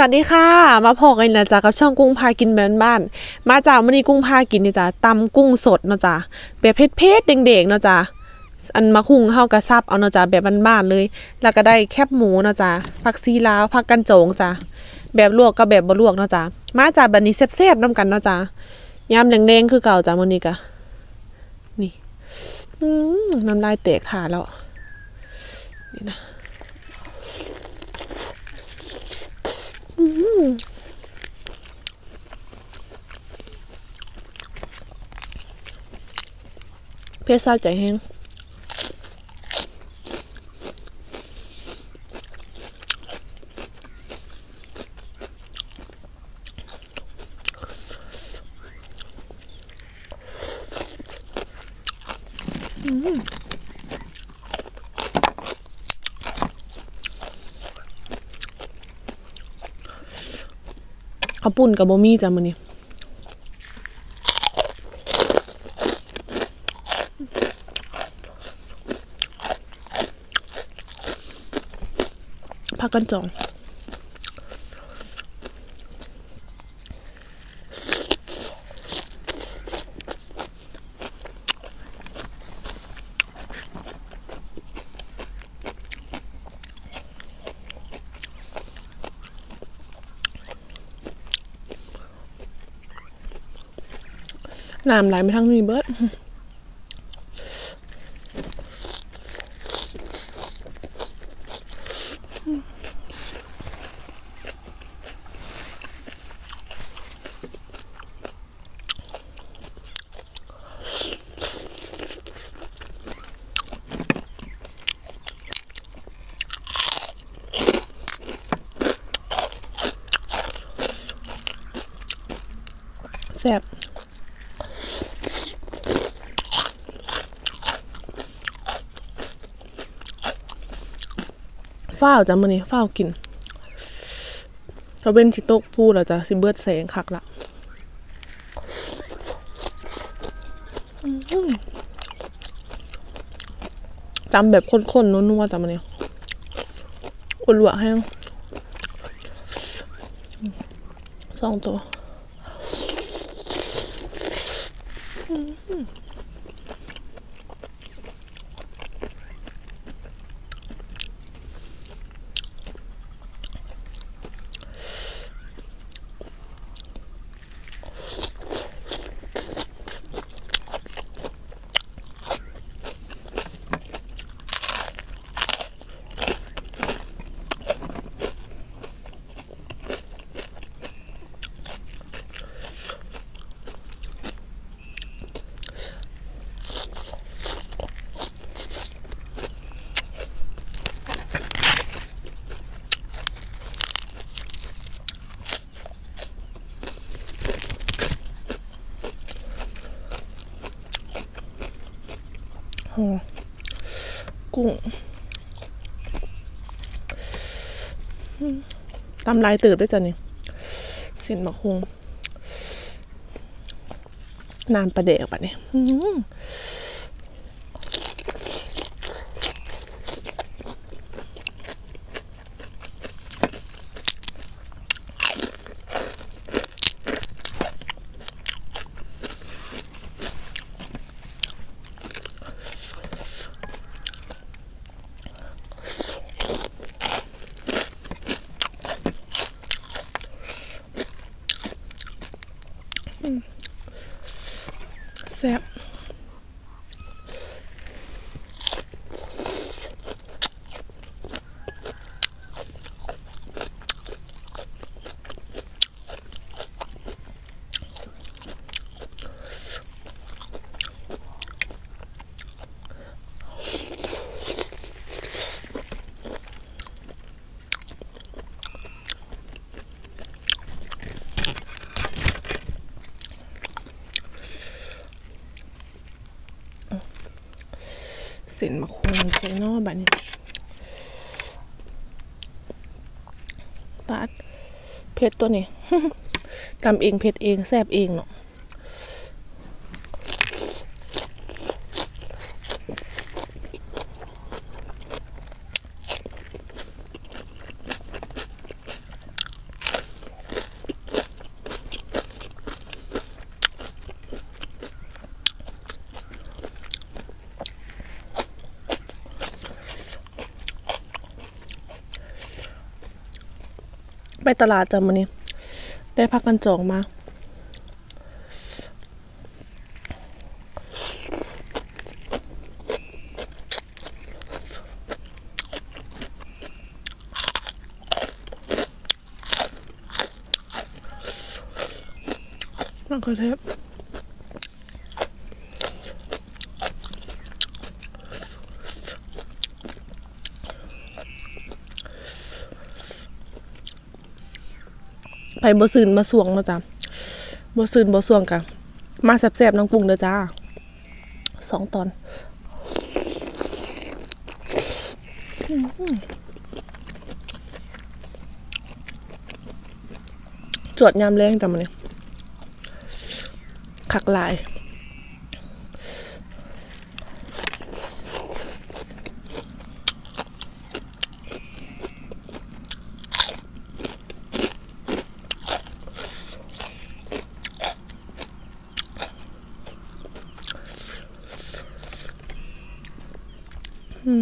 วัสดีค่ะ มาพอกันนะจ๊ะกับช่องกุ้งพากินบ้านบ้าน มาจากมันนี้กุ้งพากินนี่จ้ะตำกุ้งสดเนาะจ้ะแบบเผ็ดๆเด้งๆเนาะจ้ะอันมาคุ้งเฮากระซับเอาเนาะจ้ะแบบบ้านๆเลย แล้วก็ได้แคบหมูเนาะจ้ะผักซีลาวผักกันโจงจ้ะแบบลวกกับแบบบ่ลวกเนาะจ้ะมาจากบัดนี้แซ่บๆนํกันเนาะจ้ะยำแดงๆคือเก่าจ้ะมื้อนี้กะนี่น้ำลายแตกขาแล้วนี่นะ เพชรซาใจแห้ง ข้าวปุ่นกับบะหมี่จ้ะมันนี่พักกันจอง น้ำไหลมาทั้งนี้เบิดแซ่บ ฝ้าจ้ะมื้อนี้ฝ้ากินเขาเป็นสิตกพูแล้วจ้ะสิเบิดแสงคักละจำแบบข้นๆนัวๆจ้ะมื้อนี้อุ่นหวแห้งสองตัวโอ้ กุ้งตำลายตืบด้วยจ้ะนี่เส้นมะคงน้ำปลาเดกปะเนี่ย สินมะคงใส่นอบัดนี้ปาดเผ็ดตัวนี้ทำเองเผ็ดเองแซ่บเองเนาะ ไปตลาดจ้ะมื้อนี้ ได้พักกันจองมามะเขือเทศ ไปบ่ซืนมาสวงเนาะจ้ะบ่ซืนบ่สวงกะมาแซ่บๆน้องปุ๋งเด้อจ้าสองตอนจวดยามแรงจ้ะมื้อนี้คักลาย อื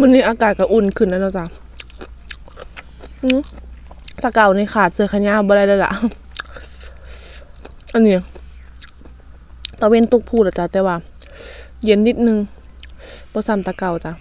มันนี้อากาศก็อุ่นขึ้นแล้วเนาะจ๊ะตะเก่านี่ขาดเสื้อขนยาวบ่ได้เลยล่ะ อันนี้ตะเวนตุกพูดอะจ้ะแต่ว่า เย็นนิดนึงบ่ซ้ำตะเก่าจ้ะ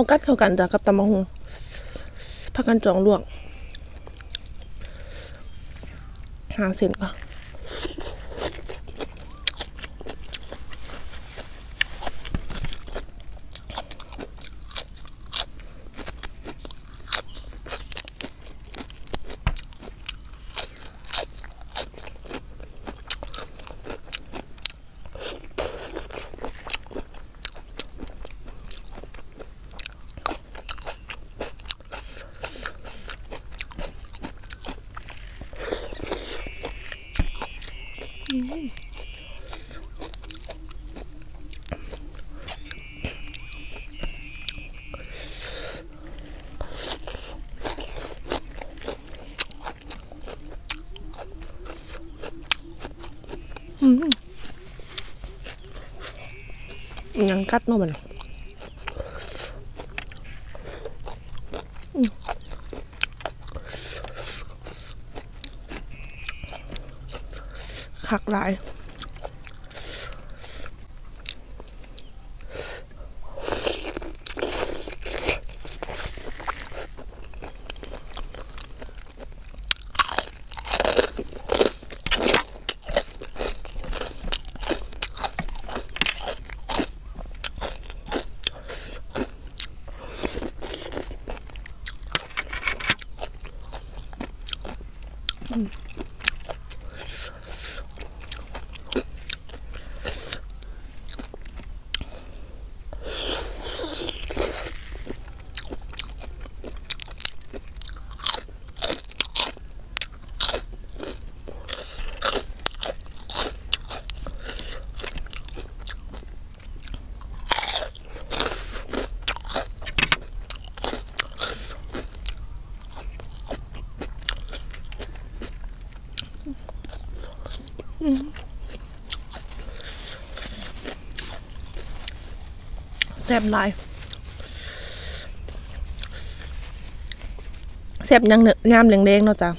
เข้ากัดเข้ากันจ้ะกับตำมะฮงพักกันจองลวกหาเส้นก่อน ยังกัดนมันคักหลาย Mm. ซ่บหลายแซ่บยังเนอะยามแรงๆเนาะจ้ะ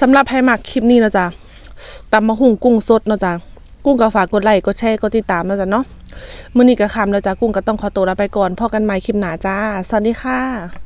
สำหรับใครมักคลิปนี้เนาะจ้ะตำมะหุงกุ้งสดเนาะจ้ะกุ้งก็ฝากกดไลค์กดแชร์กดติดตามเนาะจ้ะเนาะมื้อนี้ก็คำแล้วจ้ะกุ้งก็ต้องขอตัวลาไปก่อนพอกันใหม่คลิปหน้าจ้าสวัสดีค่ะ